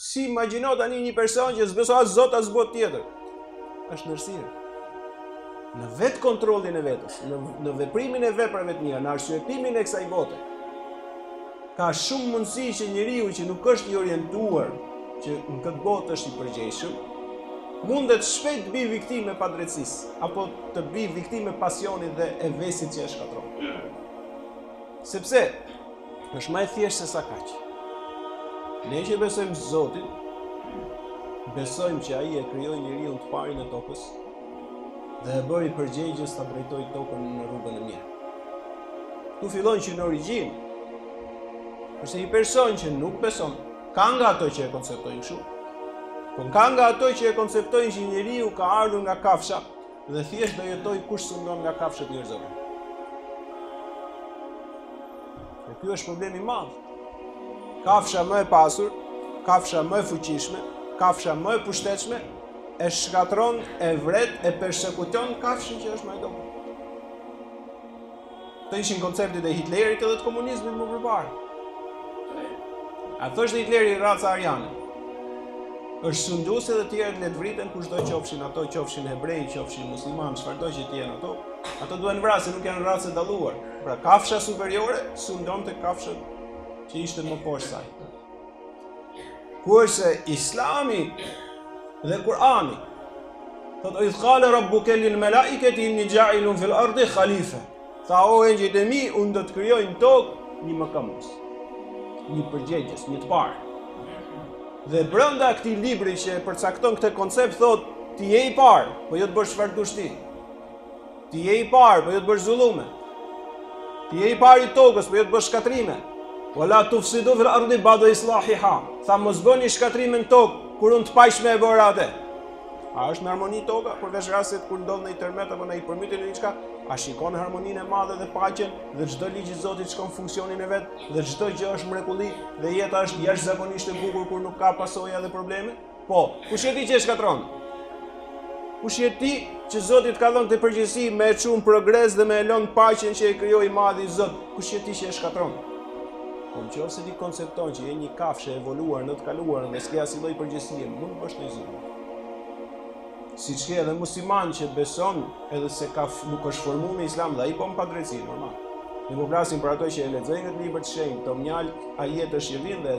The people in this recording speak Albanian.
Si imagjino tani një person që s'beso as Zot as botë tjetër. Është në errësirë. Në vetëkontrollin e vetës, në në veprimin e veprave të mira, në arsyetimin e kësaj bote. Ka shumë mundësi që njeriu që nuk është i orientuar që në këtë botë është i përgjegjshëm, mundet shpejt të bijë viktimë e padrejtësisë apo të bijë viktimë e pasionit dhe e vesit që e shkatron. Sepse është më e thjeshtë se sa kaq. Ne që besojmë Zotin, besojmë që ai e krijoi njeriun të parin e tokës dhe e bëri përgjegjës ta drejtojë tokën në rrugën e mirë. Këtu fillon që në origjinë, përse një person që nuk beson, ka nga ato që e konceptojnë kështu. Po ka nga ato që e konceptojnë që njeriu ka ardhur nga kafsha, Dhe thjesht do jetoj kush sundon nga kafshët njerëzore. Dhe ky është problemi i madh. Kafsha më e pasur, kafsha më e fuqishme, kafsha më e pushtetshme, e shkatron, e vret, e persekuton kafshën që është më e dobët. Këto ishin konceptet e Hitlerit edhe të komunizmit më përparë. A thoshte Hitleri raca ariane? Është sunduese dhe të tjerët le të vriten kushdo qofshin ato, qofshin hebrej, qofshin musliman, çfarëdo që të jenë ato. Ato duhen vra, se nuk janë racë e dalluar. Pra kafsha superiore sundonte kafshën që ishte më poshtë saj. Kurse Islami dhe Kurani thotë wa idh qala rabbuka lil malaikati inni ja'ilun fil ardi khalifa. Tha o engjëjt e mi, unë do të krijoj në tokë një mëkëmbës. Një përgjegjës, një të parë. Dhe brenda këtij libri që e përcakton këtë koncept thotë ti je i parë, po jo të bësh çfarë dush ti. Ti je i parë, po jo të bësh zullume. Ti je i parë i tokës, po jo të bësh shkatrime. Wa la tufsidu fil ardi ba'da islahiha. Tha mos bëni shkatrime në tokë, kur unë të paqshme e bëra atë. A është në harmoni toka, përveç rastet kur ndodh ndonjë tërmet apo ndonjë përmbytje a diçka, a shikon harmoninë e madhe dhe paqen dhe çdo ligj i Zotit shkon funksionin e vet dhe çdo gjë është mrekulli dhe jeta është jashtëzakonisht e bukur kur nuk ka pasoja dhe probleme? Po, kush është ai që e shkatron? Kush është ai që Zoti i ka dhënë këtë përgjegjësi me e çu në progres dhe me e lënë paqen që e krijoi i madhi Zot, kush është ai që e shkatron? Po në qoftë se ti koncepton që je një kafshë e evoluar në të kaluar dhe s'ke asnjë lloj përgjegjësie mund të bësh çdo gjë. Siç edhe musliman që beson edhe se ka nuk është formu me islam dhe ai po bën padrejtësi, normal. Ne po për ato që e lexojnë këtë libër të shenjtë, të mjallë a jetë është i dhe e zhjë.